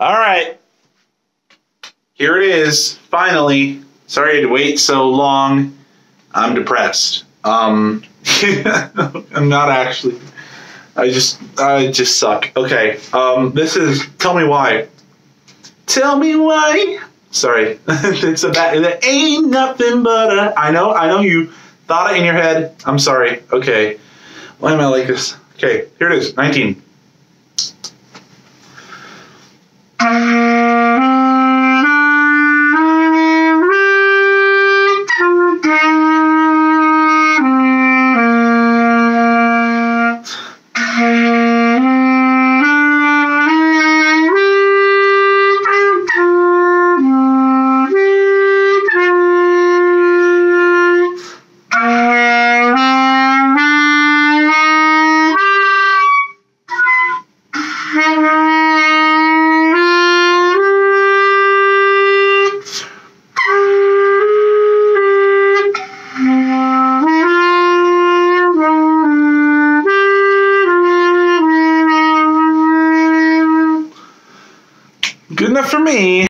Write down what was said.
All right. Here it is. Finally. Sorry to wait so long. I'm depressed. Um, I'm not actually. I just, I just suck. Okay. Um, this is. Tell me why. Tell me why. Sorry, it's a bad. That ain't nothing but a. I know. I know you thought it in your head. I'm sorry. Okay. Why am I like this? Okay. Here it is. 19. Good enough for me.